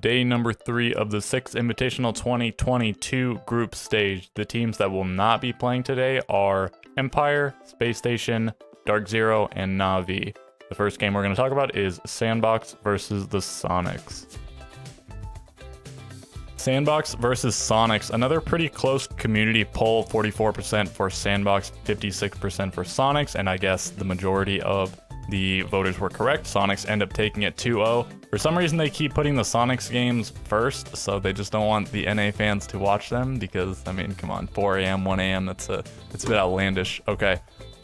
day number three of the Six Invitational 2022 group stage. The teams that will not be playing today are Empire, Space Station, Dark Zero, and Navi. The first game we're going to talk about is Sandbox versus the Soniqs. Sandbox versus Soniqs, another pretty close community poll 44% for Sandbox, 56% for Soniqs, and I guess the majority of the voters were correct. Soniqs end up taking it 2 0. For some reason, they keep putting the Soniqs games first, so they just don't want the NA fans to watch them because, I mean, come on, 4 a.m., 1 a.m., that's a, that's a bit outlandish. Okay.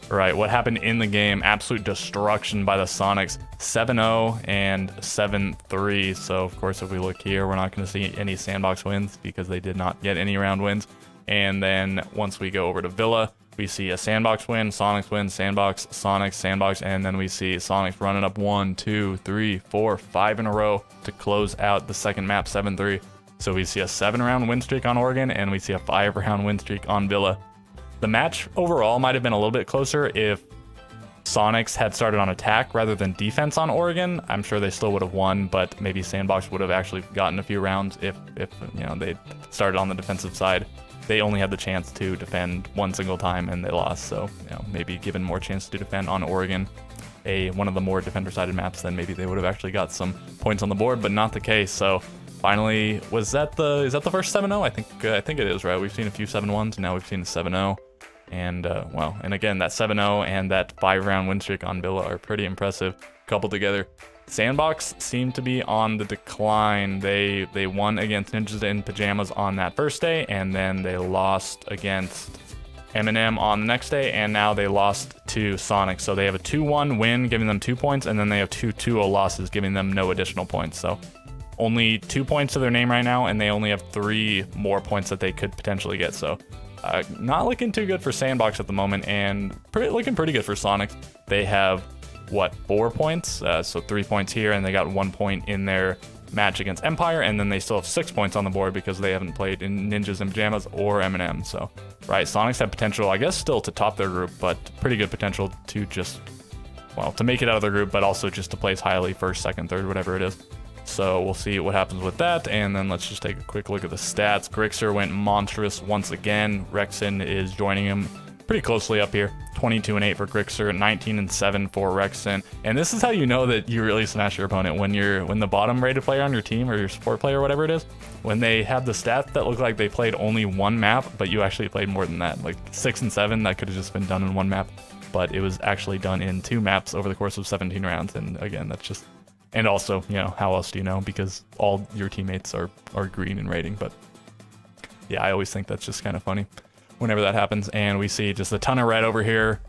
Right, what happened in the game? Absolute destruction by the Soniqs, 7-0 and 7-3. So, of course, if we look here, we're not going to see any sandbox wins because they did not get any round wins. And then once we go over to Villa, we see a sandbox win, Soniqs win, sandbox, Soniqs, sandbox, and then we see Soniqs running up one, two, three, four, five in a row to close out the second map 7-3. So we see a seven round win streak on Oregon and we see a five round win streak on Villa. The match overall might have been a little bit closer if Soniqs had started on attack rather than defense on Oregon. I'm sure they still would have won, but maybe Sandbox would have actually gotten a few rounds if, if you know they started on the defensive side they only had the chance to defend one single time and they lost. So, you know, maybe given more chance to defend on Oregon, a one of the more defender-sided maps, then maybe they would have actually got some points on the board, but not the case. So, finally, was that the is that the first 7-0? I think uh, I think it is, right? We've seen a few 7-1s, and now we've seen a 7-0. And uh, well, and again, that 7-0 and that five-round win streak on Villa are pretty impressive coupled together. Sandbox seemed to be on the decline. They they won against Ninjas in Pajamas on that first day, and then they lost against MNM on the next day, and now they lost to Sonic. So they have a 2-1 win, giving them two points, and then they have two 2-0 losses, giving them no additional points. So only two points to their name right now, and they only have three more points that they could potentially get. So uh, not looking too good for Sandbox at the moment, and pretty, looking pretty good for Sonic. They have what, four points? Uh, so three points here, and they got one point in their match against Empire, and then they still have six points on the board because they haven't played in Ninjas in Pajamas or MNM. So, right, Soniqs have potential, I guess, still to top their group, but pretty good potential to just, well, to make it out of their group, but also just to place highly first, second, third, whatever it is. So we'll see what happens with that, and then let's just take a quick look at the stats. Gryxr went monstrous once again. Rexen is joining him pretty closely up here. 22 and 8 for Gryxr, 19 and 7 for Rexen. And this is how you know that you really smash your opponent when you're when the bottom rated player on your team or your support player or whatever it is, when they have the stats that look like they played only one map, but you actually played more than that. Like 6 and 7, that could have just been done in one map, but it was actually done in two maps over the course of 17 rounds. And again, that's just and also, you know, how else do you know? Because all your teammates are are green in rating, but yeah, I always think that's just kind of funny whenever that happens. And we see just a ton of red over here.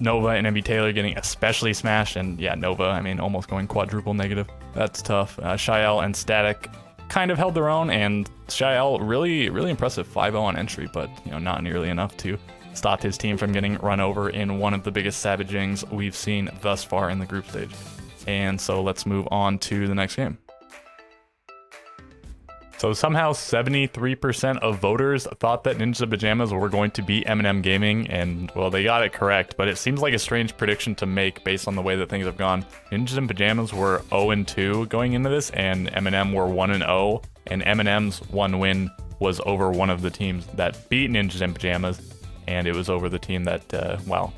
Nova and MB Taylor getting especially smashed. And yeah, Nova, I mean, almost going quadruple negative. That's tough. Uh, Shael and Static kind of held their own. And Shael, really, really impressive 5-0 on entry, but, you know, not nearly enough to stop his team from getting run over in one of the biggest savagings we've seen thus far in the group stage. And so let's move on to the next game. So somehow 73% of voters thought that Ninja Pajamas were going to beat MNM Gaming, and well, they got it correct, but it seems like a strange prediction to make based on the way that things have gone. Ninjas in Pajamas were 0-2 going into this, and MNM were 1-0, and MNM's one win was over one of the teams that beat Ninjas in Pajamas, and it was over the team that, uh, well,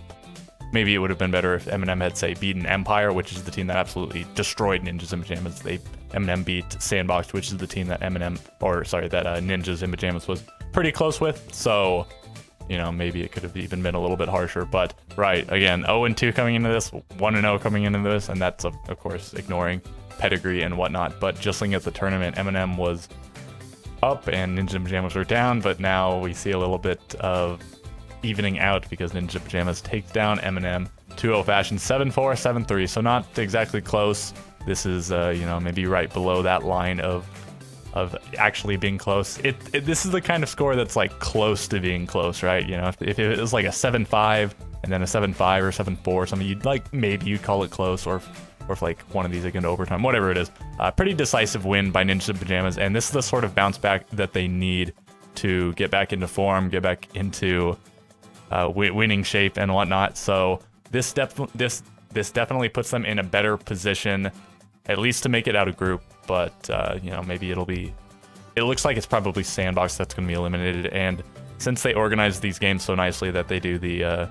maybe it would have been better if MNM had, say, beaten Empire, which is the team that absolutely destroyed Ninjas in Pajamas. They MNM beat Sandbox, which is the team that MNM, or sorry, that uh, Ninjas in Pajamas was pretty close with. So, you know, maybe it could have even been a little bit harsher. But right, again, 0 and 2 coming into this, 1 and 0 coming into this, and that's of, of course ignoring pedigree and whatnot. But just looking at the tournament, MNM was up and Ninja Pajamas were down, but now we see a little bit of evening out because Ninja Pajamas takes down MNM 2-0 fashion 7-4, 7-3. So not exactly close. This is, uh, you know, maybe right below that line of of actually being close. It, it, this is the kind of score that's like close to being close, right? You know, if, if it was like a 7-5 and then a 7-5 or 7-4 or something, you'd like maybe you'd call it close or or if like one of these again overtime, whatever it is. Uh, pretty decisive win by Ninja Pajamas, and this is the sort of bounce back that they need to get back into form, get back into uh, winning shape and whatnot. So this def- this this definitely puts them in a better position at least to make it out of group. But uh, you know, maybe it'll be. It looks like it's probably Sandbox that's going to be eliminated, and since they organize these games so nicely that they do the uh,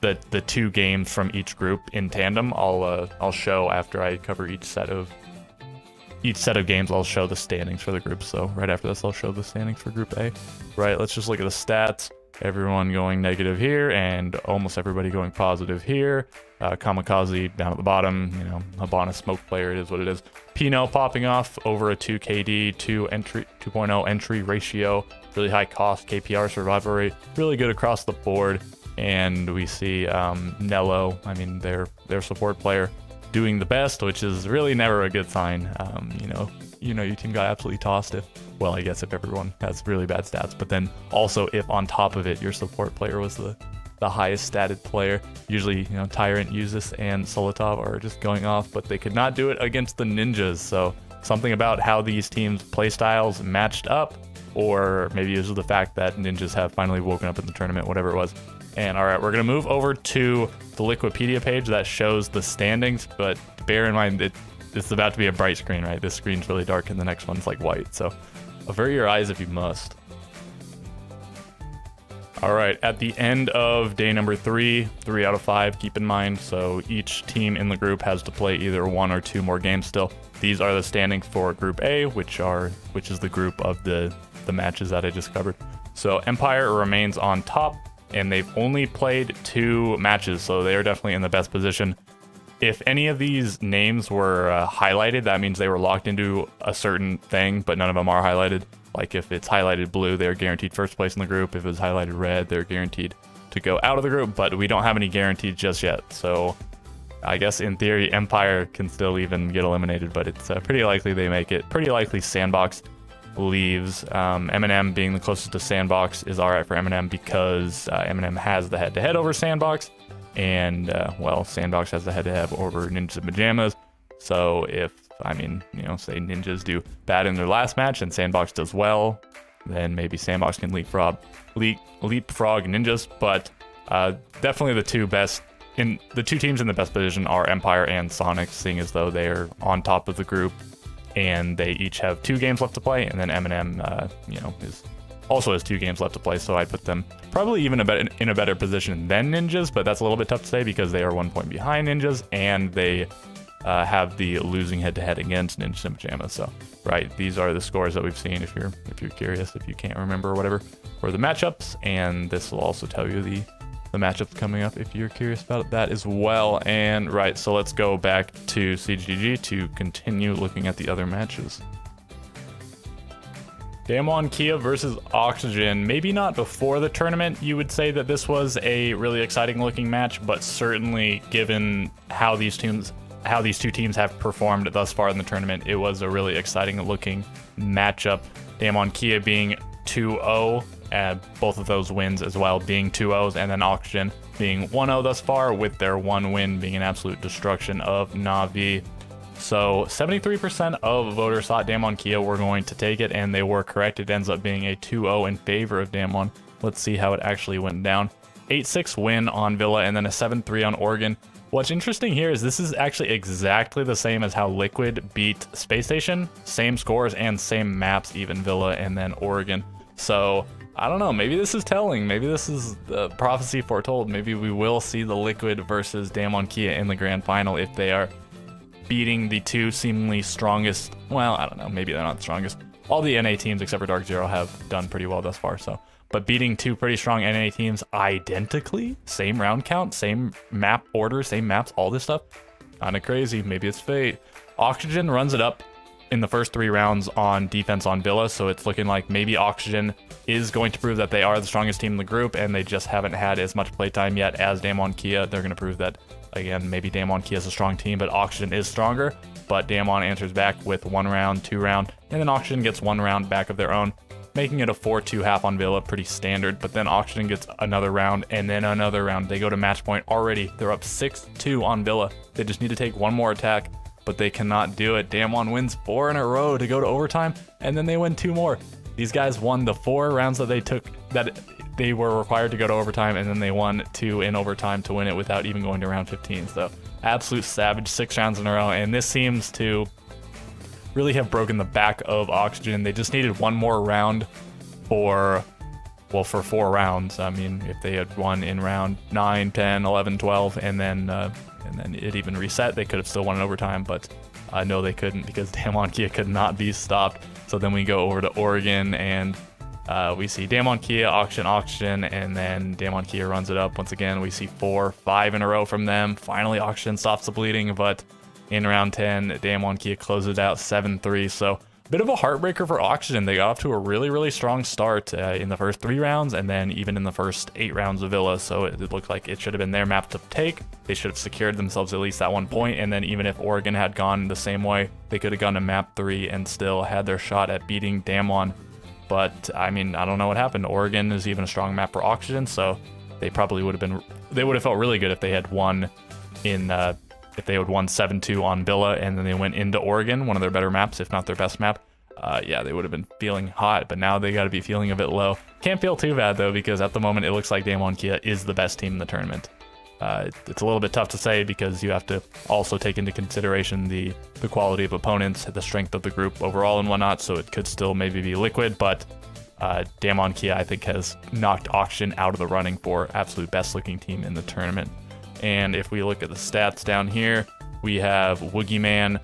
the the two games from each group in tandem, I'll uh, I'll show after I cover each set of each set of games. I'll show the standings for the groups. So right after this, I'll show the standings for Group A. Right, let's just look at the stats. Everyone going negative here, and almost everybody going positive here. Uh, Kamikaze down at the bottom, you know, Hibana smoke player, it is what it is. Pino popping off over a 2 KD, 2 entry, 2.0 entry ratio, really high KOST, KPR survival rate, really good across the board. And we see um, Nello, I mean, their their support player, doing the best, which is really never a good sign. Um, you know, you know, your team got absolutely tossed if, well, I guess if everyone has really bad stats, but then also if on top of it, your support player was the the highest statted player. Usually, you know, Tyrant, Usis, and Solotov are just going off, but they could not do it against the Ninjas. So something about how these teams' playstyles matched up, or maybe it was the fact that Ninjas have finally woken up in the tournament, whatever it was. And all right, we're gonna move over to the Liquipedia page that shows the standings, but bear in mind that it's about to be a bright screen, right? This screen's really dark and the next one's like white. So avert your eyes if you must. All right, at the end of day number three, three out of five, keep in mind. So each team in the group has to play either one or two more games still. These are the standings for Group A, which are which is the group of the the matches that I just covered. So Empire remains on top, and they've only played two matches, so they are definitely in the best position. If any of these names were uh, highlighted, that means they were locked into a certain thing, but none of them are highlighted. Like if it's highlighted blue, they're guaranteed first place in the group. If it's highlighted red, they're guaranteed to go out of the group, but we don't have any guarantees just yet. So I guess in theory, Empire can still even get eliminated, but it's uh, pretty likely they make it. Pretty likely Sandbox leaves. Um, MNM being the closest to Sandbox is all right for MNM because uh, MNM has the head-to-head over Sandbox, and uh, well, Sandbox has the head-to-head over Ninjas Pajamas. So if I mean, you know, say Ninjas do bad in their last match and Sandbox does well, then maybe Sandbox can leapfrog, leap, leapfrog Ninjas. But uh, definitely the two best in the two teams in the best position are Empire and Sonic, seeing as though they are on top of the group and they each have two games left to play. And then MNM, uh, you know, is also has two games left to play. So I put them probably even a in a better position than Ninjas, but that's a little bit tough to say because they are one point behind Ninjas and they uh, have the losing head-to-head against Ninjas Ninja Pajamas. So, right, these are the scores that we've seen. If you're if you're curious, if you can't remember or whatever, for the matchups, and this will also tell you the the matchups coming up if you're curious about that as well. And right, so let's go back to SiegeGG to continue looking at the other matches. Damwon Kia versus Oxygen. Maybe not before the tournament, you would say that this was a really exciting looking match, but certainly given how these teams how these two teams have performed thus far in the tournament, it was a really exciting looking matchup. Damwon Kia being 2-0, uh, both of those wins as well being 2-0s, and then Oxygen being 1-0 thus far, with their one win being an absolute destruction of Na'Vi. So 73% of voters thought Damwon Kia were going to take it, and they were correct. It ends up being a 2-0 in favor of Damwon. Let's see how it actually went down. 8-6 win on Villa, and then a 7-3 on Oregon. What's interesting here is this is actually exactly the same as how Liquid beat Space Station. Same scores and same maps, even Villa and then Oregon. So I don't know, maybe this is telling. Maybe this is the prophecy foretold. Maybe we will see the Liquid versus Damwon Kia in the grand final if they are beating the two seemingly strongest, well, I don't know, maybe they're not the strongest. All the NA teams except for Dark Zero have done pretty well thus far, so but beating two pretty strong NA teams identically, same round count, same map order, same maps, all this stuff. Kind of crazy. Maybe it's fate. Oxygen runs it up in the first three rounds on defense on Villa, so it's looking like maybe Oxygen is going to prove that they are the strongest team in the group, and they just haven't had as much playtime yet as Damwon Kia. They're going to prove that, again, maybe Damwon Kia is a strong team, but Oxygen is stronger. But Damwon answers back with one round, two round, and then Oxygen gets one round back of their own making it a 4-2 half on Villa, pretty standard. But then Oxygen gets another round and then another round. They go to match point already. They're up 6-2 on Villa. They just need to take one more attack, but they cannot do it. Damwon wins four in a row to go to overtime, and then they win two more. These guys won the four rounds that they took that they were required to go to overtime, and then they won two in overtime to win it without even going to round 15. So absolute savage six rounds in a row, and this seems to really have broken the back of Oxygen. They just needed one more round for, well, for four rounds. I mean, if they had won in round 9, 10, 11, 12, and then uh, and then it even reset, they could have still won in overtime, but uh, no, they couldn't because Damwon Kia could not be stopped. So then we go over to Oregon and uh, we see Damwon Kia, Oxygen, Oxygen, and then Damwon Kia runs it up. Once again, we see four, five in a row from them. Finally, Oxygen stops the bleeding, but in round 10, Damwon Kia closes out 7-3. So bit of a heartbreaker for Oxygen. They got off to a really, really strong start uh, in the first three rounds and then even in the first eight rounds of Villa. So it, it, looked like it should have been their map to take. They should have secured themselves at least that one point. And then even if Oregon had gone the same way, they could have gone to map three and still had their shot at beating Damwon. But I mean, I don't know what happened. Oregon is even a strong map for Oxygen, so they probably would have been, they would have felt really good if they had won in, uh, if they had won 7-2 on Villa and then they went into Oregon, one of their better maps, if not their best map. Uh, yeah, they would have been feeling hot, but now they got to be feeling a bit low. Can't feel too bad though, because at the moment it looks like Damwon Kia is the best team in the tournament. Uh, it's a little bit tough to say because you have to also take into consideration the the quality of opponents, the strength of the group overall, and whatnot. So it could still maybe be liquid, but uh, Damwon Kia I think has knocked Oxygen out of the running for absolute best looking team in the tournament. And if we look at the stats down here, we have Woogie Man.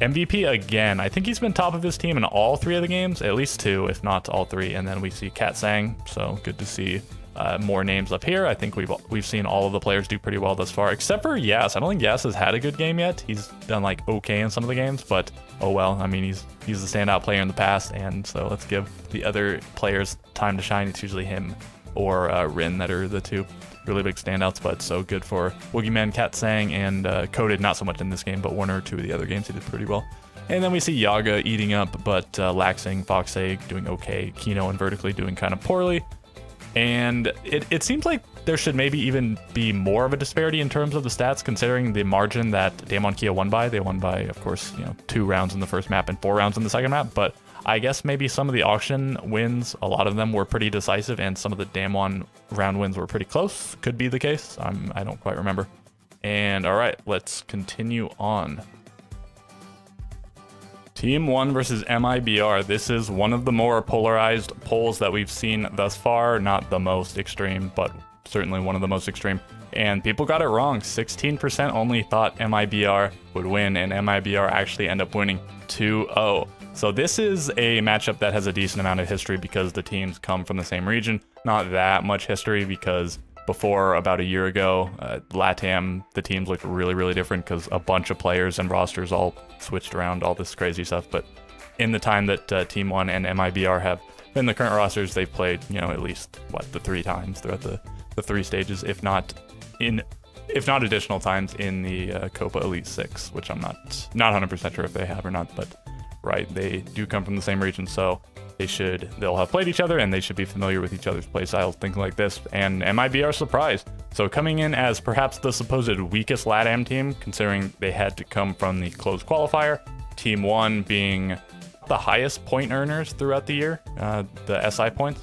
MVP again. I think he's been top of his team in all three of the games, at least two, if not all three. And then we see Kat Sang, so good to see uh, more names up here. I think we've we've seen all of the players do pretty well thus far, except for Yas. I don't think Yas has had a good game yet. He's done like okay in some of the games, but oh well. I mean, he's he's the standout player in the past, and so let's give the other players time to shine. It's usually him or uh, Rin that are the two really big standouts, but so good for Woogieman, Kat Sang, and uh, Coded. Not so much in this game, but one or two of the other games he did pretty well. And then we see Yaga eating up, but uh, Laxing, Egg doing okay, Kino and Vertically doing kind of poorly. And it, it seems like there should maybe even be more of a disparity in terms of the stats, considering the margin that Damwon Kia won by. They won by, of course, you know, two rounds in the first map and four rounds in the second map. But I guess maybe some of the Oxygen wins, a lot of them were pretty decisive, and some of the Damwon round wins were pretty close. Could be the case. I'm, I don't quite remember. And all right, let's continue on. Team 1 versus MIBR. This is one of the more polarized polls that we've seen thus far. Not the most extreme, but certainly one of the most extreme. And people got it wrong. 16% only thought MIBR would win, and MIBR actually end up winning 2-0. So this is a matchup that has a decent amount of history because the teams come from the same region. Not that much history because before about a year ago, uh, LATAM, the teams looked really, really different because a bunch of players and rosters all switched around, all this crazy stuff. But in the time that uh, Team 1 and MIBR have been the current rosters, they've played, you know, at least, what, the three times throughout the, the three stages, if not in if not additional times in the uh, Copa Elite 6, which I'm not not 100% sure if they have or not, but right, they do come from the same region, so they should, they'll have played each other and they should be familiar with each other's playstyles, things like this. And MIBR surprised. So coming in as perhaps the supposed weakest LATAM team, considering they had to come from the closed qualifier, Team 1 being the highest point earners throughout the year, uh, the SI points.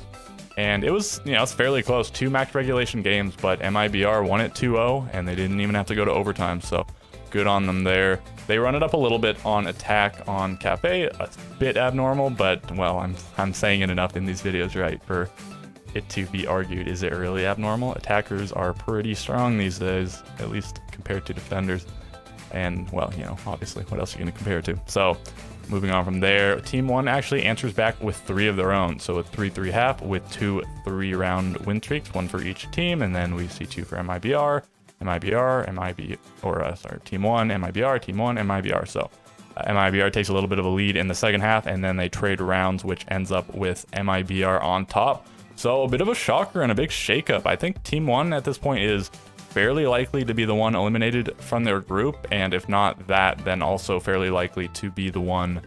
And it was, you know, it's fairly close. Two max regulation games, but MIBR won it 2-0, and they didn't even have to go to overtime. So good on them there. They run it up a little bit on attack on Cafe, a bit abnormal, but well, I'm I'm saying it enough in these videos, right, for it to be argued. Is it really abnormal? Attackers are pretty strong these days, at least compared to defenders. And well, you know, obviously, what else are you going to compare it to? So, moving on from there, Team 1 actually answers back with three of their own. So, a 3 3 half with two three round win streaks, one for each team. And then we see two for MIBR, MIBR, MIB, or uh, sorry, Team 1, MIBR, Team 1, MIBR. So uh, MIBR takes a little bit of a lead in the second half, and then they trade rounds, which ends up with MIBR on top. So a bit of a shocker and a big shakeup. I think Team 1 at this point is fairly likely to be the one eliminated from their group, and if not that, then also fairly likely to be the one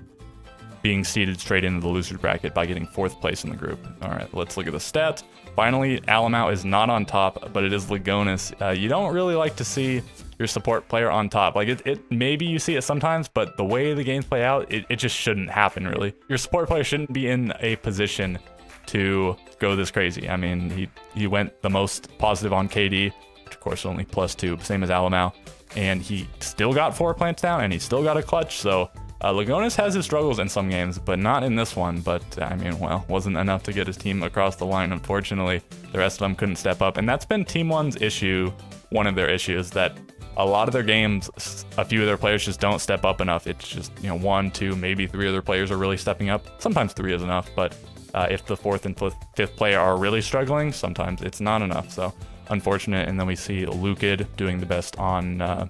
being seeded straight into the loser's bracket by getting fourth place in the group. All right, let's look at the stats. Finally, Alamau is not on top, but it is Lagonis. Uh, you don't really like to see your support player on top. Like, it, it maybe you see it sometimes, but the way the games play out, it, it just shouldn't happen, really. Your support player shouldn't be in a position to go this crazy. I mean, he, he went the most positive on KD, which of course only plus two, same as Alamau. and he still got four plants down, and he still got a clutch. So uh, Lagonis has his struggles in some games, but not in this one. But I mean, well, wasn't enough to get his team across the line. Unfortunately, the rest of them couldn't step up, and that's been Team One's issue. One of their issues that a lot of their games, a few of their players just don't step up enough. It's just you know one, two, maybe three other players are really stepping up. Sometimes three is enough, but uh, if the fourth and fifth, fifth player are really struggling, sometimes it's not enough. So unfortunate. And then we see Lukid doing the best on uh,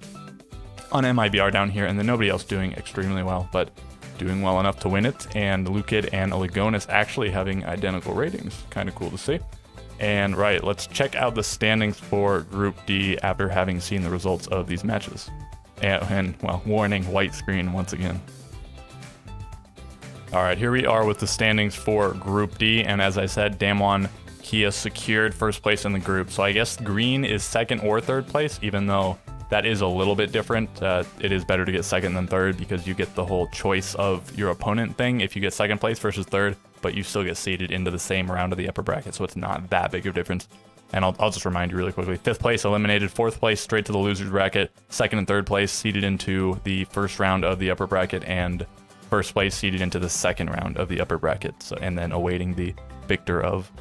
on MIBR down here, and then nobody else doing extremely well, but doing well enough to win it. And Lukid and Aligonis actually having identical ratings. Kind of cool to see. And right, let's check out the standings for Group D after having seen the results of these matches. And, and well, warning, white screen once again. All right, here we are with the standings for Group D, and as I said, Damwon Kia secured first place in the group. So I guess green is second or third place, even though that is a little bit different. Uh, it is better to get second than third because you get the whole choice of your opponent thing if you get second place versus third, but you still get seeded into the same round of the upper bracket, so it's not that big of a difference. And I'll, I'll just remind you really quickly. Fifth place eliminated, fourth place straight to the loser's bracket, second and third place seeded into the first round of the upper bracket, and first place seeded into the second round of the upper bracket. So, and then awaiting the victor of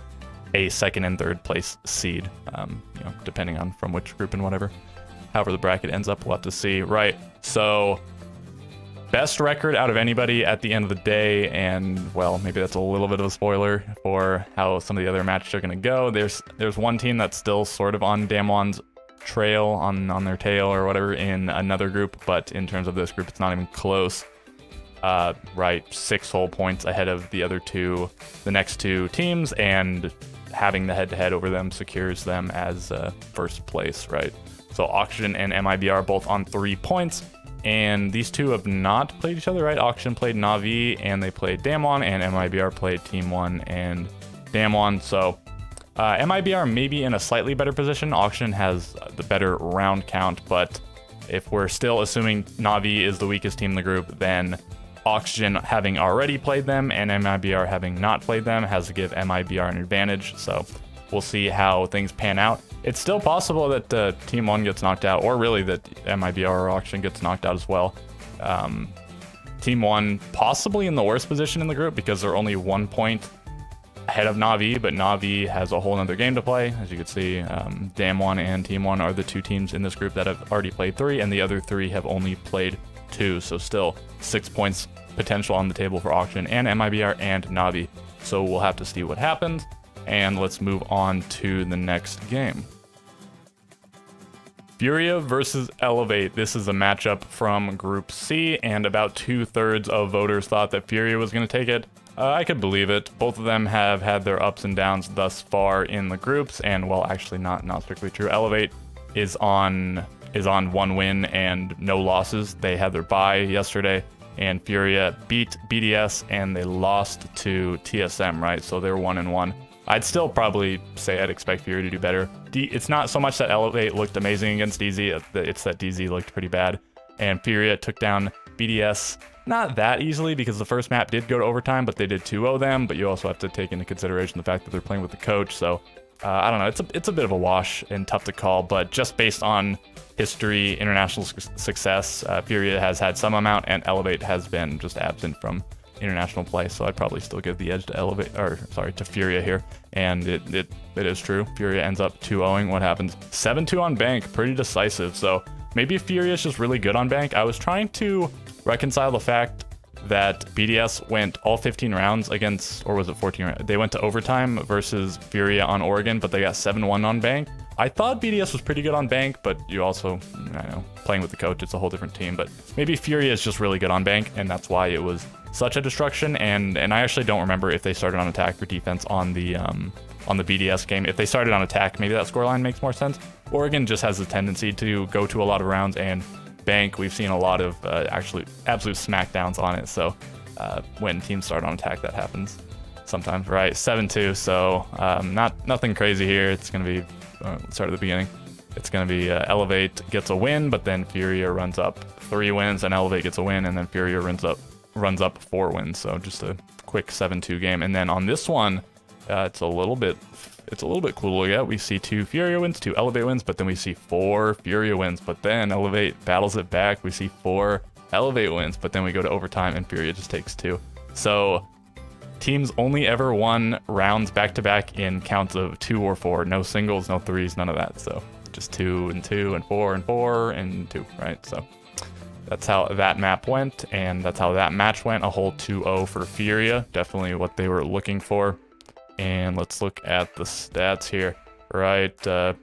a second and third place seed, um, you know, depending on from which group and whatever. However, the bracket ends up, we'll have to see. Right. So, best record out of anybody at the end of the day, and well, maybe that's a little bit of a spoiler for how some of the other matches are going to go. There's there's one team that's still sort of on Damwon's trail, on on their tail or whatever in another group, but in terms of this group, it's not even close. Uh, right, six whole points ahead of the other two, the next two teams, and having the head-to-head over them secures them as uh, first place, right? So Oxygen and MIB are both on three points, and these two have not played each other, right? Oxygen played Navi, and they played Damwon, and MIBR played Team One and Damwon. So uh, MIBR may be in a slightly better position. Oxygen has the better round count, but if we're still assuming Navi is the weakest team in the group, then Oxygen having already played them and MIBR having not played them has to give MIBR an advantage. So we'll see how things pan out. It's still possible that uh, Team 1 gets knocked out, or really that MIBR Oxygen gets knocked out as well. Um, Team 1 possibly in the worst position in the group because they're only one point ahead of Navi, but Navi has a whole other game to play. As you can see, um, Damwon and Team 1 are the two teams in this group that have already played three, and the other three have only played two. So still six points potential on the table for Oxygen and MIBR and Navi. So we'll have to see what happens. And let's move on to the next game. Furia versus Elevate. This is a matchup from Group C, and about two thirds of voters thought that Furia was going to take it. Uh, I could believe it. Both of them have had their ups and downs thus far in the groups, and well, actually not not strictly true. Elevate is on is on one win and no losses. They had their bye yesterday, and Furia beat BDS and they lost to TSM, right? So they're one and one. I'd still probably say I'd expect Fury to do better. D it's not so much that Elevate looked amazing against DZ, it's that DZ looked pretty bad. And Furia took down BDS not that easily because the first map did go to overtime, but they did 2-0 them. But you also have to take into consideration the fact that they're playing with the coach. So uh, I don't know. It's a it's a bit of a wash and tough to call, but just based on history, international su success, uh, has had some amount, and Elevate has been just absent from international play. So I'd probably still give the edge to Elevate, or sorry, to Furia here. And it it, it is true. Furia ends up 2-0ing. What happens? 7-2 on Bank, pretty decisive. So maybe Furia is just really good on Bank. I was trying to reconcile the fact that BDS went all 15 rounds against, or was it 14? They went to overtime versus Furia on Oregon, but they got 7-1 on Bank. I thought BDS was pretty good on Bank, but you also, I know, playing with the coach, it's a whole different team. But maybe Furia is just really good on Bank, and that's why it was such a destruction. And and I actually don't remember if they started on attack or defense on the um, on the BDS game. If they started on attack, maybe that scoreline makes more sense. Oregon just has a tendency to go to a lot of rounds and Bank, we've seen a lot of uh, actually absolute smackdowns on it. So uh, when teams start on attack, that happens sometimes. Right, 7-2. So um, not nothing crazy here. It's gonna be uh, start at the beginning. It's gonna be uh, Elevate gets a win, but then Furia runs up three wins, and Elevate gets a win, and then Furia runs up runs up four wins. So just a quick 7-2 game. And then on this one, uh, it's a little bit it's a little bit cool to look at. We see two Furia wins, two Elevate wins, but then we see four Furia wins. But then Elevate battles it back. We see four Elevate wins, but then we go to overtime and Furia just takes two. So teams only ever won rounds back to back in counts of two or four. No singles, no threes, none of that. So just two and two and four and four and two, right? So that's how that map went, and that's how that match went. A whole 2-0 for Furia. Definitely what they were looking for. And let's look at the stats here. Right, uh,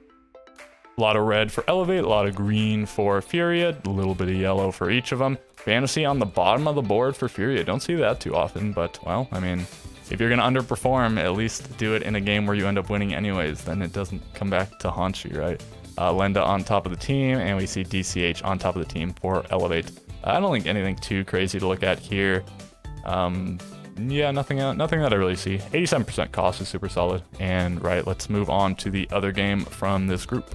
a lot of red for Elevate, a lot of green for Furia, a little bit of yellow for each of them. Fantasy on the bottom of the board for Furia. Don't see that too often, but, well, I mean, if you're going to underperform, at least do it in a game where you end up winning anyways. Then it doesn't come back to haunt you, right? Uh, Lenda on top of the team, and we see DCH on top of the team for Elevate. I don't think anything too crazy to look at here. Um, yeah, nothing uh, nothing that I really see. 87% KOST is super solid. And right, let's move on to the other game from this group.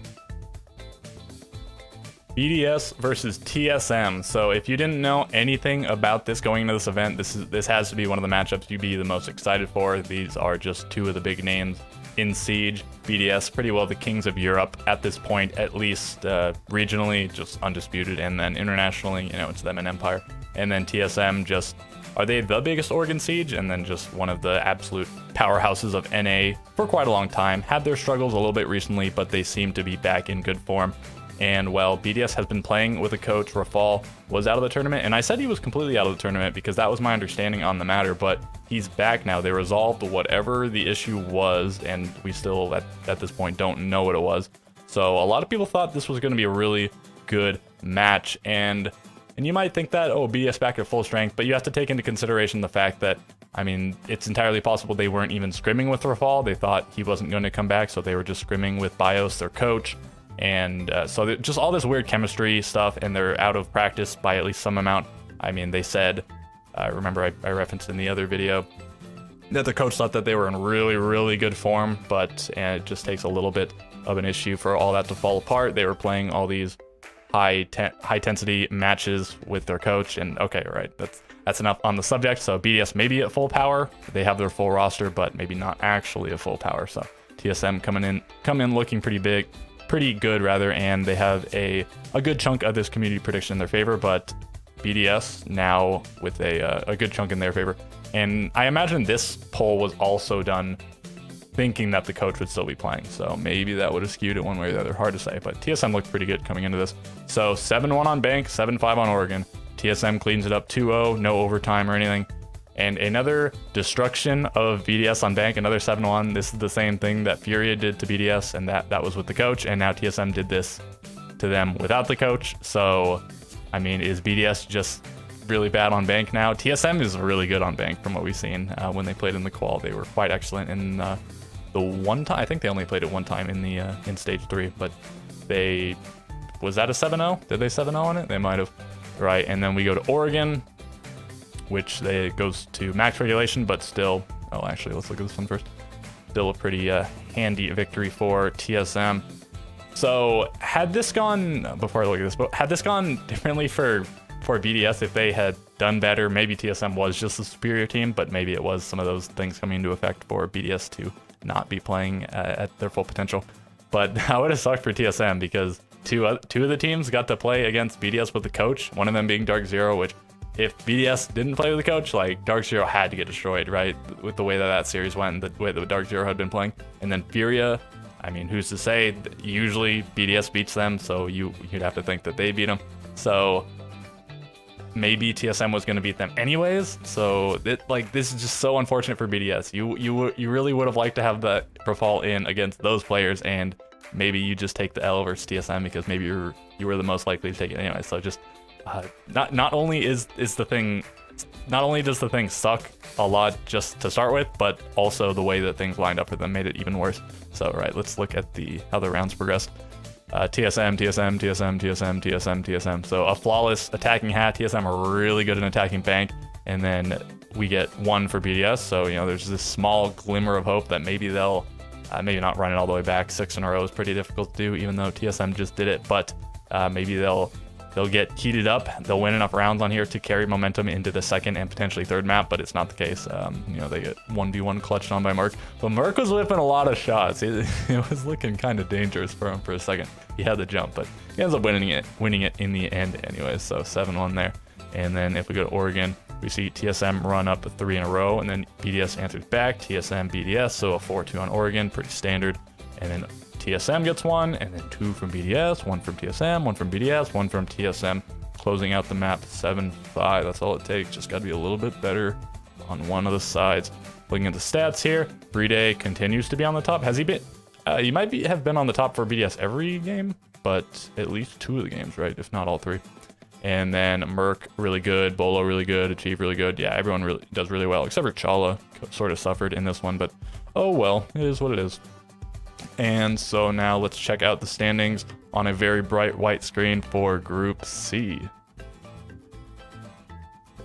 BDS versus TSM. So if you didn't know anything about this going into this event, this is this has to be one of the matchups you'd be the most excited for. These are just two of the big names in Siege. BDS pretty well the kings of Europe at this point, at least uh, regionally, just undisputed, and then internationally, you know, it's them and Empire. And then TSM just are they the biggest Oregon Siege and then just one of the absolute powerhouses of NA for quite a long time? Had their struggles a little bit recently, but they seem to be back in good form. And well, BDS has been playing with a coach. Rafal was out of the tournament, and I said he was completely out of the tournament because that was my understanding on the matter. But he's back now. They resolved whatever the issue was, and we still at, at this point don't know what it was. So a lot of people thought this was going to be a really good match, and and you might think that, oh, BS back at full strength, but you have to take into consideration the fact that, I mean, it's entirely possible they weren't even scrimming with Rafal. They thought he wasn't going to come back, so they were just scrimming with Bios, their coach. And uh, so just all this weird chemistry stuff, and they're out of practice by at least some amount. I mean, they said, uh, remember I, I referenced in the other video, that the coach thought that they were in really, really good form, but and it just takes a little bit of an issue for all that to fall apart. They were playing all these high ten high intensity matches with their coach. And okay, right, that's that's enough on the subject. So BDS may be at full power, they have their full roster, but maybe not actually at full power. So TSM coming in, come in looking pretty big, pretty good rather, and they have a a good chunk of this community prediction in their favor. But BDS now with a uh, a good chunk in their favor. And I imagine this poll was also done thinking that the coach would still be playing. So maybe that would have skewed it one way or the other. Hard to say, but TSM looked pretty good coming into this. So 7-1 on Bank, 7-5 on Oregon. TSM cleans it up 2-0, no overtime or anything. And another destruction of BDS on Bank, another 7-1. This is the same thing that Furia did to BDS, and that, that was with the coach. And now TSM did this to them without the coach. So, I mean, is BDS just really bad on Bank now? TSM is really good on Bank from what we've seen. Uh, when they played in the qual, they were quite excellent in uh, the one time. I think they only played it one time in the uh, in stage three, but they was that a 7-0? Did they 7-0 on it? They might have. Right, and then we go to Oregon, which they goes to max regulation, but still. Oh, actually, let's look at this one first. Still a pretty uh, handy victory for TSM. So had this gone before I look at this, but had this gone differently for for BDS if they had done better, maybe TSM was just a superior team, but maybe it was some of those things coming into effect for BDS to not be playing uh, at their full potential. But that would have sucked for TSM because two two of the teams got to play against BDS with the coach. One of them being Dark Zero, which if BDS didn't play with the coach, like Dark Zero had to get destroyed, right? With the way that that series went, and the way that Dark Zero had been playing, and then Furia. I mean, who's to say? Usually BDS beats them, so you you'd have to think that they beat them. So maybe TSM was going to beat them anyways. So it, like this is just so unfortunate for BDS. You you you really would have liked to have that Rafal in against those players, and maybe you just take the L versus TSM because maybe you're you were the most likely to take it anyway. So just uh, not not only is is the thing. Not only does the thing suck a lot just to start with, but also the way that things lined up for them made it even worse. So, right, let's look at the how the rounds progressed uh, TSM, TSM, TSM, TSM, TSM, TSM. So a flawless attacking hat. TSM are really good in attacking bank. And then we get one for BDS. So, you know, there's this small glimmer of hope that maybe they'll, uh, maybe not run it all the way back. Six in a row is pretty difficult to do, even though TSM just did it. But uh, maybe they'll they'll get heated up. They'll win enough rounds on here to carry momentum into the second and potentially third map, but it's not the case. Um, you know, they get 1v1 clutched on by Merc. But Merc was whipping a lot of shots. It, it was looking kind of dangerous for him for a second. He had the jump, but he ends up winning it, winning it in the end anyways. So 7-1 there. And then if we go to Oregon, we see TSM run up a three in a row, and then BDS answers back. TSM, BDS, so a 4-2 on Oregon, pretty standard. And then TSM gets one, and then two from BDS, one from TSM, one from BDS, one from TSM, closing out the map 7-5. That's all it takes. Just got to be a little bit better on one of the sides. Looking at the stats here, Brede continues to be on the top. Has he been? Uh, he might be, have been on the top for BDS every game, but at least two of the games, right? If not all three. And then Merc, really good. Beaulo, really good. Achieve, really good. Yeah, everyone really does really well, except for Chala, sort of suffered in this one, but oh well, it is what it is. And so now let's check out the standings on a very bright white screen for Group C.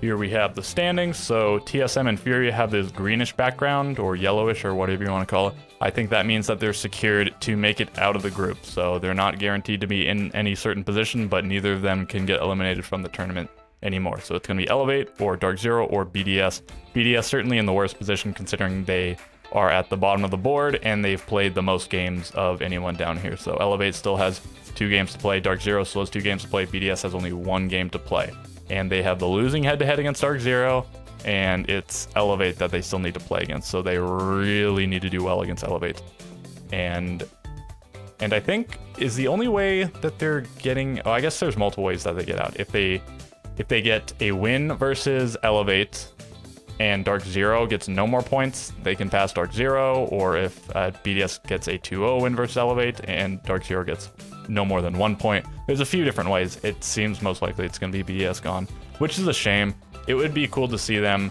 Here we have the standings. So TSM and Furia have this greenish background or yellowish or whatever you want to call it. I think that means that they're secured to make it out of the group. So they're not guaranteed to be in any certain position, but neither of them can get eliminated from the tournament anymore. So it's going to be Elevate or Dark Zero or BDS. BDS certainly in the worst position considering they are at the bottom of the board and they've played the most games of anyone down here. So Elevate still has two games to play. Dark Zero still has two games to play. BDS has only one game to play. And they have the losing head-to-head -head against Dark Zero and it's Elevate that they still need to play against. So they really need to do well against Elevate. And and I think is the only way that they're getting oh, I guess there's multiple ways that they get out. If they if they get a win versus Elevate and Dark Zero gets no more points, they can pass Dark Zero, or if uh, BDS gets a 2-0 win versus Elevate and Dark Zero gets no more than one point. There's a few different ways. It seems most likely it's going to be BDS gone, which is a shame. It would be cool to see them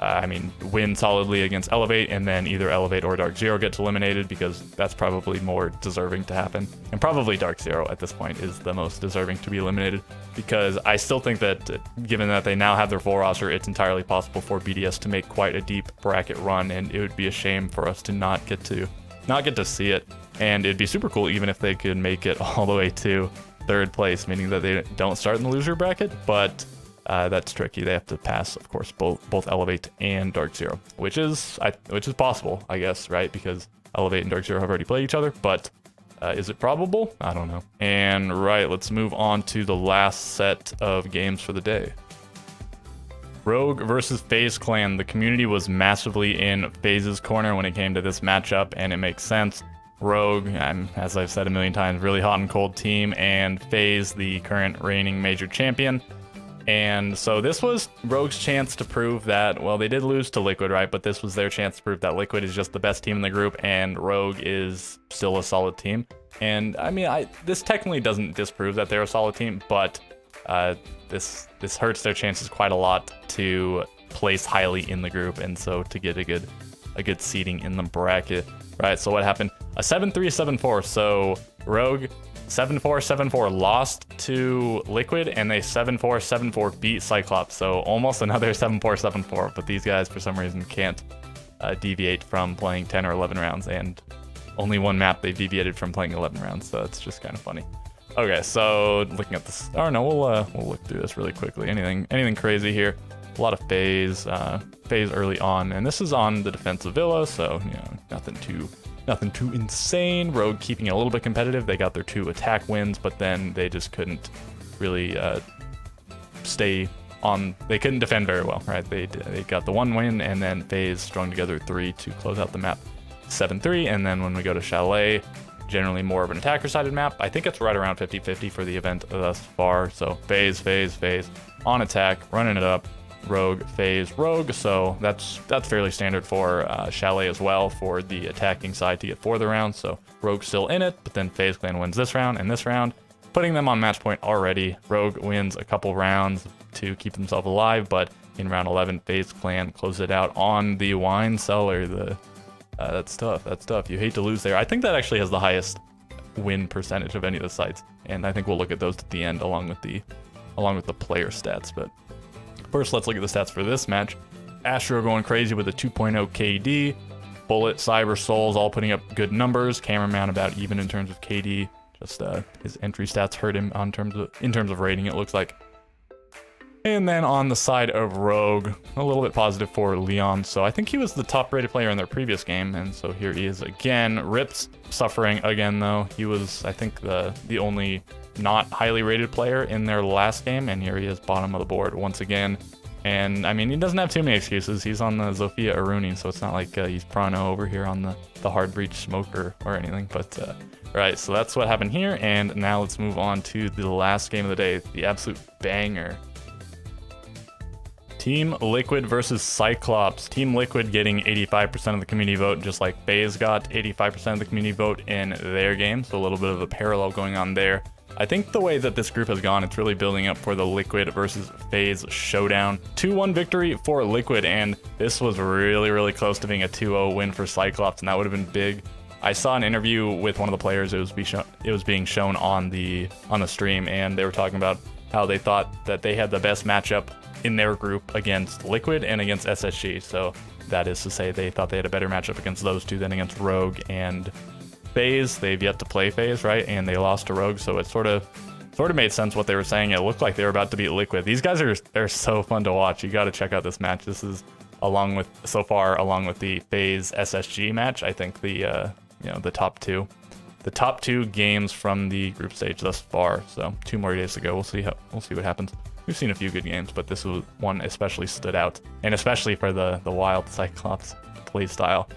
uh, I mean, win solidly against Elevate, and then either Elevate or Dark Zero gets eliminated because that's probably more deserving to happen. And probably Dark Zero at this point is the most deserving to be eliminated because I still think that uh, given that they now have their full roster, it's entirely possible for BDS to make quite a deep bracket run, and it would be a shame for us to not get to not get to see it. And it'd be super cool even if they could make it all the way to third place, meaning that they don't start in the loser bracket, but uh, that's tricky. They have to pass, of course, both both Elevate and Dark Zero, which is I, which is possible, I guess, right? Because Elevate and Dark Zero have already played each other, but uh, is it probable? I don't know. And right, let's move on to the last set of games for the day. Rogue versus FaZe Clan. The community was massively in FaZe's corner when it came to this matchup, and it makes sense. Rogue, um, as I've said a million times, really hot and cold team, and FaZe, the current reigning major champion. And so this was Rogue's chance to prove that, well, they did lose to Liquid, right? But this was their chance to prove that Liquid is just the best team in the group and Rogue is still a solid team. And I mean, I this technically doesn't disprove that they're a solid team, but uh, this this hurts their chances quite a lot to place highly in the group and so to get a good a good seating in the bracket. Right, so what happened? A 7-3, 7-4. So Rogue 7474 lost to Liquid, and they 7474 beat Cyclops. So almost another 7474, but these guys, for some reason, can't uh, deviate from playing 10 or 11 rounds, and only one map they deviated from playing 11 rounds, so it's just kind of funny. Okay, so looking at this, oh no, we'll uh, we'll look through this really quickly. Anything anything crazy here? A lot of FaZe uh, FaZe early on, and this is on the defensive villa, so you know nothing too Nothing too insane. Rogue keeping it a little bit competitive. They got their two attack wins, but then they just couldn't really uh, stay on. They couldn't defend very well, right? They they got the one win, and then FaZe strung together three to close out the map 7-3. And then when we go to Chalet, generally more of an attacker-sided map. I think it's right around 50-50 for the event thus far. So FaZe, FaZe, FaZe on attack, running it up, Rogue, FaZe, Rogue, so that's that's fairly standard for uh, Chalet as well for the attacking side to get for the round. So Rogue's still in it, but then FaZe Clan wins this round and this round, putting them on match point already. Rogue wins a couple rounds to keep themselves alive, but in round 11, FaZe Clan closes it out on the wine cellar. The uh, that's tough. That's tough. You hate to lose there. I think that actually has the highest win percentage of any of the sites, and I think we'll look at those at the end along with the along with the player stats, but. First, let's look at the stats for this match. Astro going crazy with a 2.0 KD. Bullet, Cyber, Souls all putting up good numbers. Cameraman about even in terms of KD. Just uh, his entry stats hurt him on terms of in terms of rating. It looks like. And then on the side of Rogue, a little bit positive for Leon. So I think he was the top rated player in their previous game. And so here he is again. Rips suffering again, though. He was, I think, the, the only not highly rated player in their last game. And here he is, bottom of the board once again. And I mean, he doesn't have too many excuses. He's on the Zofia Aruni, so it's not like uh, he's Prano over here on the, the hard breach smoker or anything. But uh, right, so that's what happened here. And now let's move on to the last game of the day, the absolute banger. Team Liquid versus Cyclops. Team Liquid getting 85% of the community vote, just like FaZe got 85% of the community vote in their game. So a little bit of a parallel going on there. I think the way that this group has gone, it's really building up for the Liquid versus FaZe showdown. 2-1 victory for Liquid, and this was really, really close to being a 2-0 win for Cyclops, and that would have been big. I saw an interview with one of the players. It was be it was being shown on the on the stream, and they were talking about how they thought that they had the best matchup in their group against Liquid and against SSG. So that is to say, they thought they had a better matchup against those two than against Rogue and FaZe. They've yet to play FaZe, right? And they lost to Rogue, so it sort of sort of made sense what they were saying. It looked like they were about to beat Liquid. These guys are they're so fun to watch. You got to check out this match. This is along with so far along with the FaZe SSG match. I think the uh, you know the top two, the top two games from the group stage thus far. So two more days to go. We'll see how we'll see what happens. We've seen a few good games, but this was one especially stood out, and especially for the the wild Cyclops play style.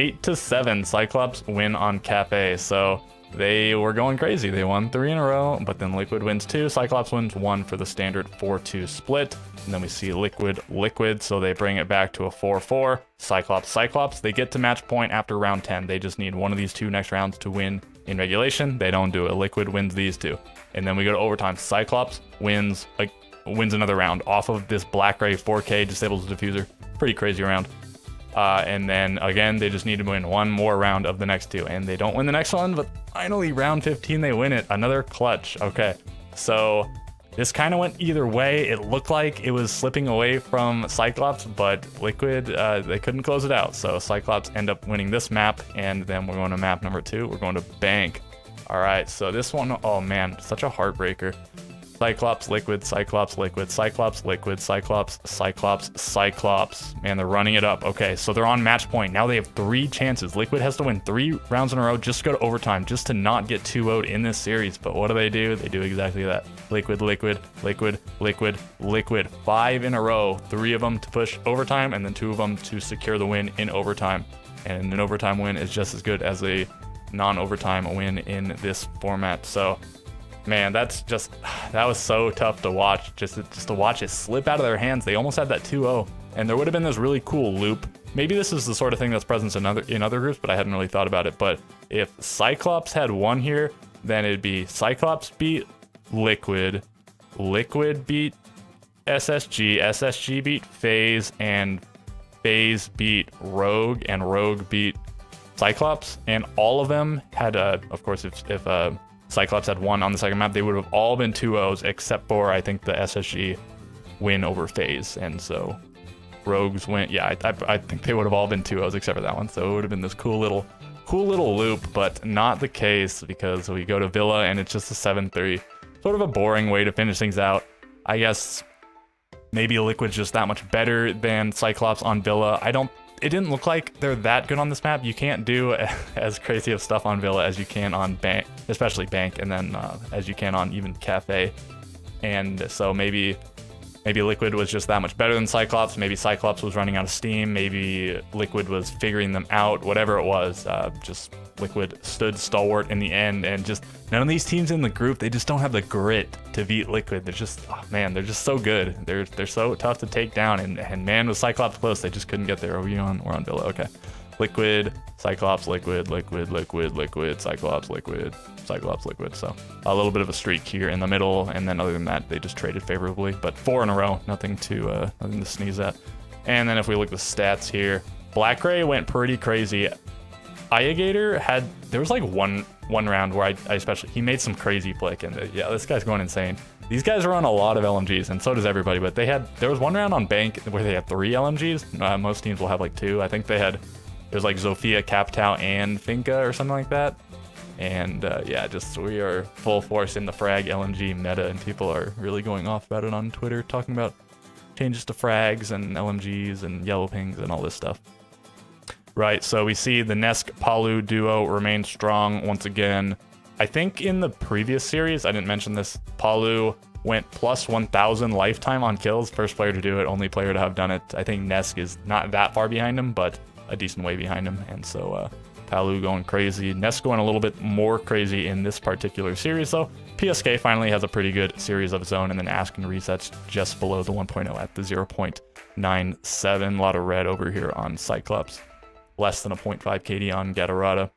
8 to 7 Cyclops win on Cafe. So they were going crazy. They won three in a row, but then Liquid wins two. Cyclops wins one for the standard 4-2 split. And then we see Liquid, Liquid, so they bring it back to a 4-4. Cyclops, Cyclops, they get to match point after round 10. They just need one of these two next rounds to win in regulation. They don't do it. Liquid wins these two. And then we go to overtime. Cyclops wins like wins another round off of this Black Ray 4K disables the defuser. Pretty crazy round. Uh, and then again, they just need to win one more round of the next two. And they don't win the next one, but finally, round 15, they win it. Another clutch. Okay. So this kind of went either way. It looked like it was slipping away from Cyclops, but Liquid, uh, they couldn't close it out. So Cyclops end up winning this map. And then we're going to map number two. We're going to Bank. All right. So this one, oh man, such a heartbreaker. Cyclops, Liquid, Cyclops, Liquid, Cyclops, Liquid, Cyclops, Cyclops, Cyclops. Man, they're running it up. Okay, so they're on match point. Now they have three chances. Liquid has to win three rounds in a row just to go to overtime, just to not get 2 0 in this series. But what do they do? They do exactly that. Liquid, Liquid, Liquid, Liquid, Liquid. Five in a row. Three of them to push overtime, and then two of them to secure the win in overtime. And an overtime win is just as good as a non overtime win in this format. So man, that's just that was so tough to watch. Just just to watch it slip out of their hands. They almost had that 2-0, and there would have been this really cool loop. Maybe this is the sort of thing that's present in other in other groups, but I hadn't really thought about it. But if Cyclops had won here, then it'd be Cyclops beat Liquid, Liquid beat SSG, SSG beat FaZe, and FaZe beat Rogue, and Rogue beat Cyclops, and all of them had, uh, of course, if if uh, Cyclops had won on the second map, they would have all been 2-0s except for, I think, the SSG win over FaZe. And so Rogues went, yeah, I, I, I think they would have all been 2-0s except for that one. So it would have been this cool little cool little loop, but not the case because we go to Villa and it's just a 7-3. Sort of a boring way to finish things out. I guess maybe Liquid's just that much better than Cyclops on Villa. I don't it didn't look like they're that good on this map. You can't do as crazy of stuff on Villa as you can on Bank, especially Bank, and then uh, as you can on even Cafe. And so maybe maybe Liquid was just that much better than Cyclops. Maybe Cyclops was running out of steam. Maybe Liquid was figuring them out. Whatever it was, uh, just Liquid stood stalwart in the end, and just none of these teams in the group they just don't have the grit to beat Liquid. They're just oh man, they're just so good. They're they're so tough to take down, and and man, with Cyclops close, they just couldn't get there. Are we on? We're on Villa. Okay. Liquid, Cyclops, Liquid, Liquid, Liquid, Liquid, Cyclops, Liquid, Cyclops, Liquid. So a little bit of a streak here in the middle, and then other than that, they just traded favorably. But four in a row, nothing to uh, nothing to sneeze at. And then if we look at the stats here, Black Ray went pretty crazy. Ayagator had there was like one one round where I, I especially he made some crazy flick and yeah this guy's going insane. These guys run a lot of LMGs and so does everybody. But they had there was one round on Bank where they had three LMGs. Uh, most teams will have like two. I think they had it was like Zofia, Capitão, and Finka or something like that. And uh, yeah, just we are full force in the frag LMG meta, and people are really going off about it on Twitter, talking about changes to frags and LMGs and yellow pings and all this stuff. Right, so we see the Nesk Palu duo remain strong once again. I think in the previous series, I didn't mention this, Palu went plus 1,000 lifetime on kills. First player to do it, only player to have done it. I think Nesk is not that far behind him, but a decent way behind him. And so uh, Palu going crazy. Nesk going a little bit more crazy in this particular series, though. PSK finally has a pretty good series of its own, and then Asking resets just below the 1.0 at the 0.97. A lot of red over here on Cyclops. Less than a 0.5 KD on Gatorada.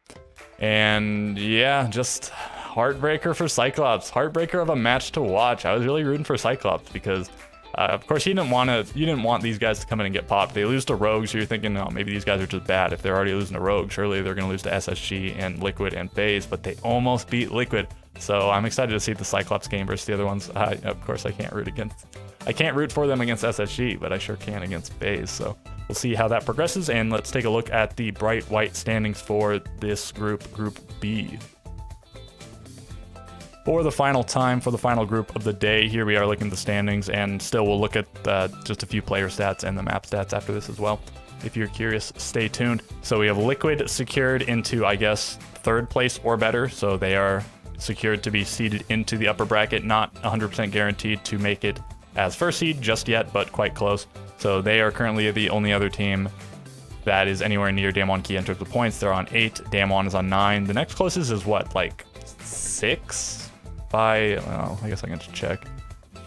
And yeah, just heartbreaker for Cyclops. Heartbreaker of a match to watch. I was really rooting for Cyclops because uh, of course, you didn't want to. You didn't want these guys to come in and get popped. They lose to Rogue, so you're thinking, oh, maybe these guys are just bad. If they're already losing to Rogue, surely they're going to lose to SSG and Liquid and FaZe. But they almost beat Liquid, so I'm excited to see the Cyclops game versus the other ones. Of course, I can't root against. I can't root for them against SSG, but I sure can against FaZe. So we'll see how that progresses. And let's take a look at the bright white standings for this group, Group B. For the final time, for the final group of the day, here we are looking at the standings, and still we'll look at uh, just a few player stats and the map stats after this as well. If you're curious, stay tuned. So we have Liquid secured into, I guess, third place or better, so they are secured to be seeded into the upper bracket, not 100% guaranteed to make it as first seed just yet, but quite close. So they are currently the only other team that is anywhere near Damwon Kia in terms of points. They're on eight. Damwon is on nine. The next closest is what, like six? Five. Well, I guess I can just check.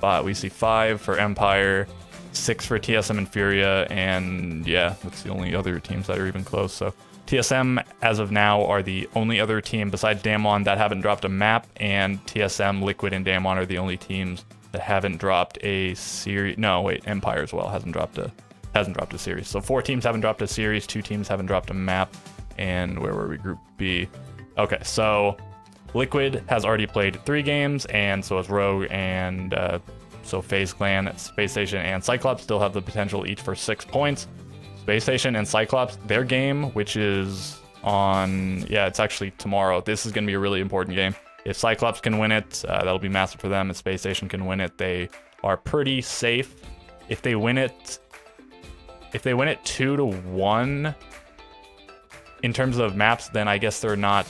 But we see five for Empire, six for TSM and Furia, and yeah, that's the only other teams that are even close. So TSM, as of now, are the only other team besides Damwon that haven't dropped a map, and TSM, Liquid, and Damwon are the only teams that haven't dropped a series. No, wait, Empire as well hasn't dropped a hasn't dropped a series. So four teams haven't dropped a series, two teams haven't dropped a map, and where were we? Group B. Okay, so Liquid has already played three games, and so has Rogue, and uh, so FaZe Clan, Space Station, and Cyclops still have the potential each for six points. Space Station and Cyclops, their game, which is on, yeah, it's actually tomorrow. This is going to be a really important game. If Cyclops can win it, uh, that'll be massive for them. If Space Station can win it, they are pretty safe. If they win it, if they win it two to one in terms of maps, then I guess they're not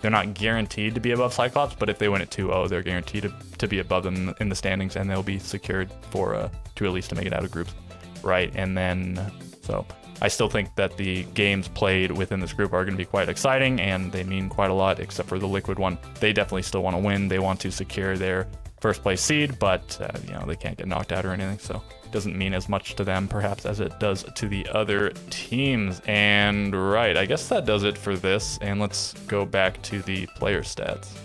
they're not guaranteed to be above Cyclops, but if they win at 2-0, they're guaranteed to, to be above them in the standings, and they'll be secured for uh, to at least to make it out of groups, right? And then, so I still think that the games played within this group are going to be quite exciting, and they mean quite a lot, except for the Liquid one. They definitely still want to win. They want to secure their first place seed, but uh, you know they can't get knocked out or anything, so it doesn't mean as much to them perhaps as it does to the other teams. And right, I guess that does it for this, and let's go back to the player stats.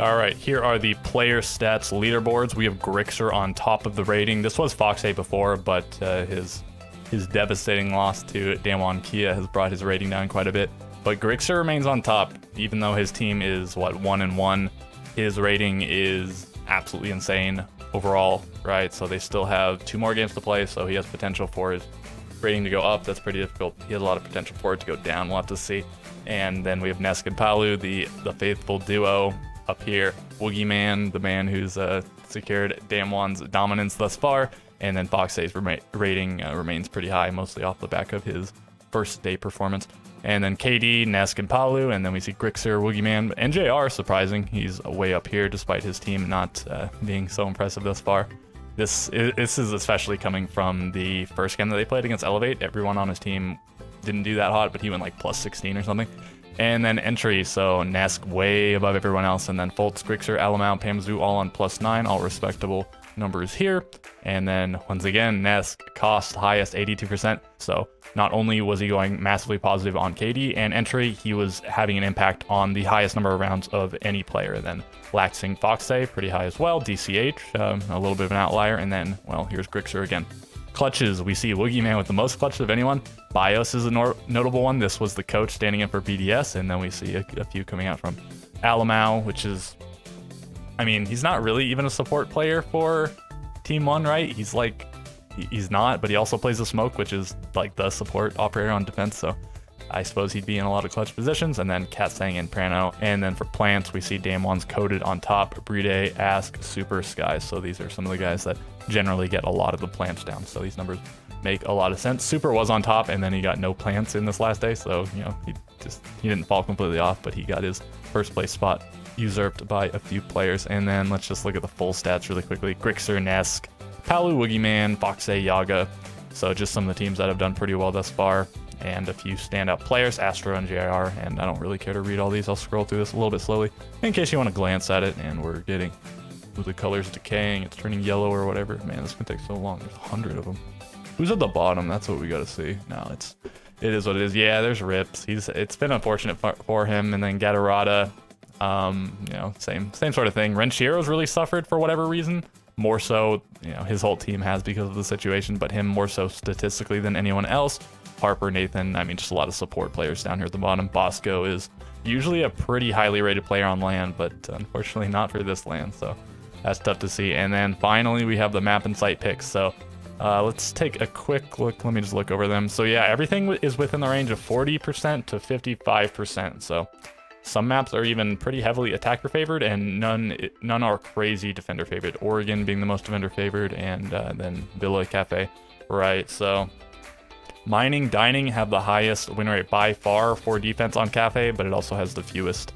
All right, here are the player stats leaderboards. We have Gryxr on top of the rating. This was Foxay before, but uh, his his devastating loss to Damwon Kia has brought his rating down quite a bit. But Gryxr remains on top, even though his team is what one and one his rating is absolutely insane overall, right? So they still have two more games to play, so he has potential for his rating to go up. That's pretty difficult. He has a lot of potential for it to go down. We'll have to see. And then we have Nesk and Palu, the the faithful duo up here. Woogie Man, the man who's uh, secured Damwon's dominance thus far. And then Foxay's rating uh, remains pretty high, mostly off the back of his first day performance. And then KD, Nesk, and Palu, and then we see Gryxr, Woogieman, and JR, surprising. He's way up here despite his team not uh, being so impressive thus far. This is, this is especially coming from the first game that they played against Elevate. Everyone on his team didn't do that hot, but he went like plus 16 or something. And then entry, so Nesk way above everyone else, and then Foltz, Gryxr, Alamau, Pamzu all on plus 9, all respectable numbers here. And then once again, Nesk KOST highest 82%. So not only was he going massively positive on KD and entry, he was having an impact on the highest number of rounds of any player. Then Laxing Foxay, pretty high as well. DCH, um, a little bit of an outlier. And then, well, here's Gryxr again. Clutches, we see Woogie Man with the most clutches of anyone. Bios is a notable one. This was the coach standing in for BDS. And then we see a, a few coming out from Alamau, which is I mean, he's not really even a support player for Team One, right? He's like, he's not, but he also plays the smoke, which is like the support operator on defense. So I suppose he'd be in a lot of clutch positions. And then Katsang and Prano. And then for plants, we see Damwon's coded on top, Bride, Ask, Super, Skies. So these are some of the guys that generally get a lot of the plants down. So these numbers make a lot of sense. Super was on top, and then he got no plants in this last day. So, you know, he just he didn't fall completely off, but he got his first place spot usurped by a few players. And then let's just look at the full stats really quickly. Gryxr, Nesk, Palu, Woogieman, Foxe, Yaga. So just some of the teams that have done pretty well thus far. And a few standout players, Astro and JR. And I don't really care to read all these. I'll scroll through this a little bit slowly in case you want to glance at it. And we're getting the colors decaying. It's turning yellow or whatever. Man, this can take so long. There's a hundred of them. Who's at the bottom? That's what we got to see. No, it's it is what it is. Yeah, there's rips. He's it's been unfortunate for, for him. And then Gatarada, um, you know, same same sort of thing. Renshiro's really suffered for whatever reason. More so, you know, his whole team has because of the situation, but him more so statistically than anyone else. Harper, Nathan, I mean, just a lot of support players down here at the bottom. Bosco is usually a pretty highly rated player on land, but unfortunately not for this land, so that's tough to see. And then finally, we have the map and site picks. So uh, let's take a quick look. Let me just look over them. So yeah, everything is within the range of 40% to 55%. So some maps are even pretty heavily attacker favored, and none none are crazy defender favored. Oregon being the most defender favored, and uh, then Villa Cafe, right? So mining, dining have the highest win rate by far for defense on Cafe, but it also has the fewest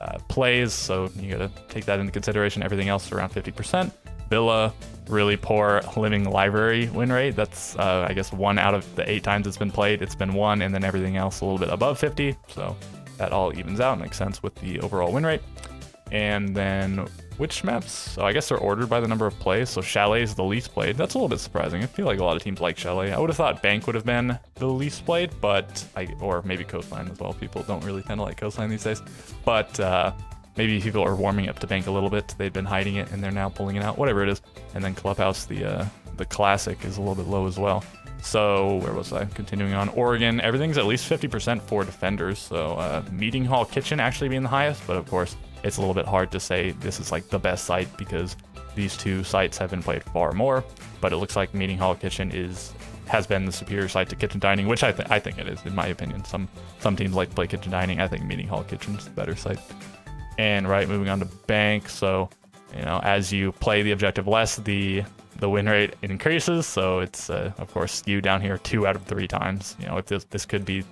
uh, plays, so you gotta take that into consideration. Everything else around 50%. Villa, really poor living library win rate. That's, uh, I guess, one out of the eight times it's been played. It's been one, and then everything else a little bit above 50. So that all evens out, makes sense with the overall win rate. And then which maps? So I guess they're ordered by the number of plays. So Chalet is the least played. That's a little bit surprising. I feel like a lot of teams like Chalet. I would have thought Bank would have been the least played, but I or maybe Coastline as well. People don't really tend to like Coastline these days. But uh, maybe people are warming up to Bank a little bit. They've been hiding it and they're now pulling it out. Whatever it is. And then Clubhouse, the uh, the classic, is a little bit low as well. So where was I? Continuing on, Oregon, everything's at least 50% for defenders. So uh, Meeting Hall Kitchen actually being the highest, but of course it's a little bit hard to say this is like the best site because these two sites have been played far more. But it looks like Meeting Hall Kitchen is has been the superior site to kitchen dining, which I, th I think it is in my opinion. Some some teams like to play kitchen dining. I think Meeting Hall Kitchen's the better site. And right, moving on to bank. So you know, as you play the objective less, the the win rate increases. So it's, uh, of course, skewed down here two out of three times. You know, if this, this could be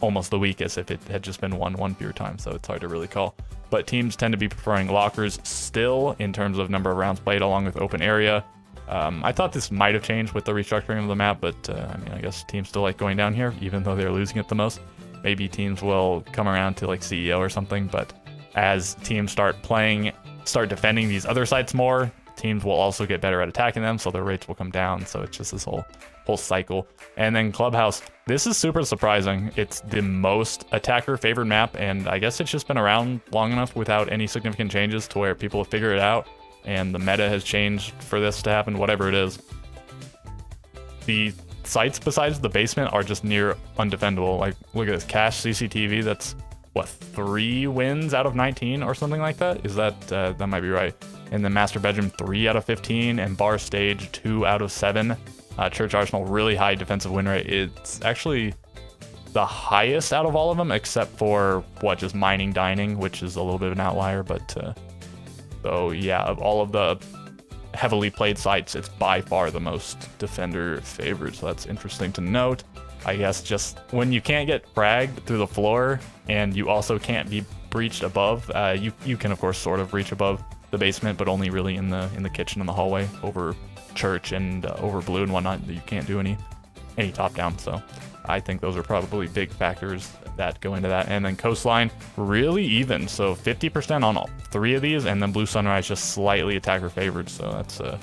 almost the weakest if it had just been one one fewer time. So it's hard to really call. But teams tend to be preferring lockers still in terms of number of rounds played along with open area. Um, I thought this might have changed with the restructuring of the map, but uh, I mean, I guess teams still like going down here, even though they're losing it the most. Maybe teams will come around to like CEO or something, but as teams start playing, start defending these other sites more, teams will also get better at attacking them, so their rates will come down. So it's just this whole whole cycle. And then Clubhouse, this is super surprising. It's the most attacker favored map, and I guess it's just been around long enough without any significant changes to where people have figured it out, and the meta has changed for this to happen, whatever it is. The sites besides the basement are just near undefendable. Like, look at this, Cash CCTV, that's what, three wins out of 19 or something like that? Is that, uh, that might be right in the master bedroom 3 out of 15 and bar stage 2 out of 7 uh, church arsenal really high defensive win rate. It's actually the highest out of all of them except for what just mining dining which is a little bit of an outlier but uh, so yeah of all of the heavily played sites it's by far the most defender favored so that's interesting to note. I guess just when you can't get fragged through the floor and you also can't be breached above uh, you you can of course sort of reach above the basement, but only really in the in the kitchen and the hallway over church and uh, over blue and whatnot. You can't do any any top down. So I think those are probably big factors that go into that. And then coastline really even. So 50% on all three of these, and then blue sunrise just slightly attacker favored. So that's a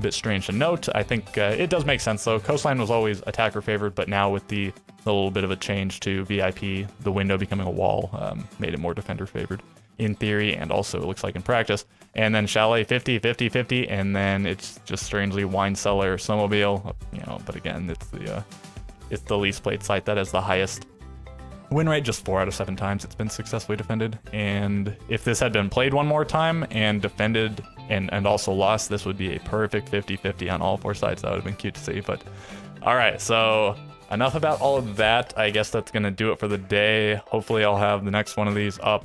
bit strange to note. I think uh, it does make sense though. Coastline was always attacker favored, but now with the a little bit of a change to VIP, the window becoming a wall um, made it more defender favored in theory and also it looks like in practice. And then Chalet 50, 50, 50, and then it's just strangely Wine Cellar Snowmobile, you know, but again, it's the uh, it's the least played site that has the highest win rate, just four out of seven times it's been successfully defended. And if this had been played one more time and defended and, and also lost, this would be a perfect 50-50 on all four sides. That would have been cute to see, but all right, so enough about all of that. I guess that's to do it for the day. Hopefully I'll have the next one of these up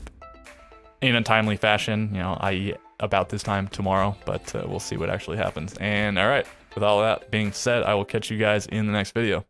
in a timely fashion, you know, i.e. about this time tomorrow, but uh, we'll see what actually happens. And all right, with all that being said, I will catch you guys in the next video.